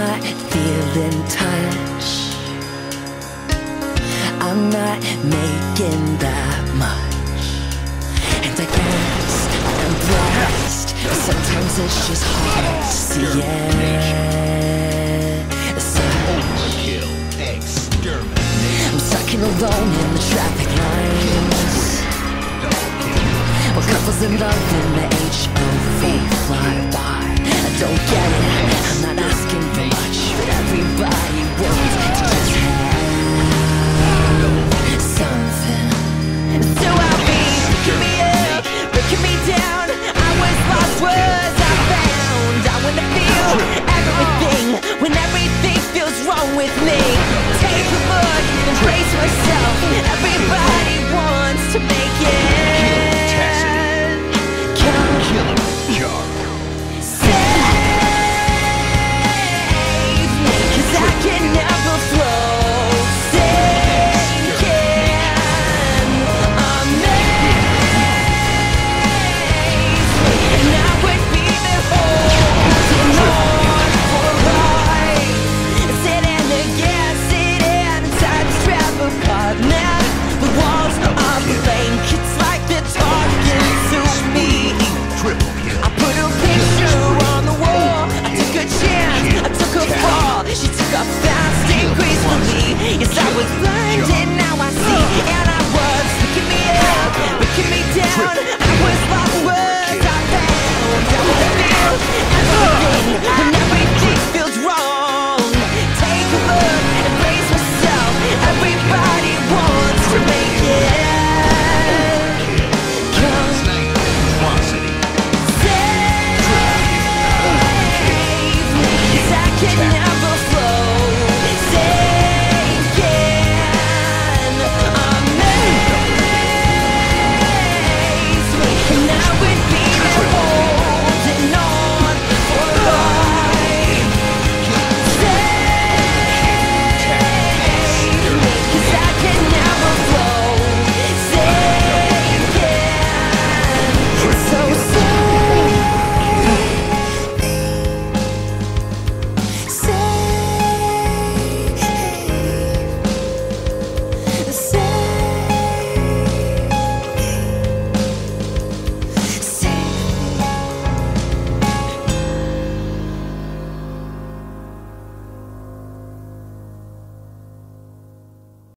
not feeling touch. I'm not making that much. And I guess I'm blessed. Sometimes it's just hard to see it. Overkill. Exterminate. I'm sucking alone in the traffic lines. While couples in love in the age?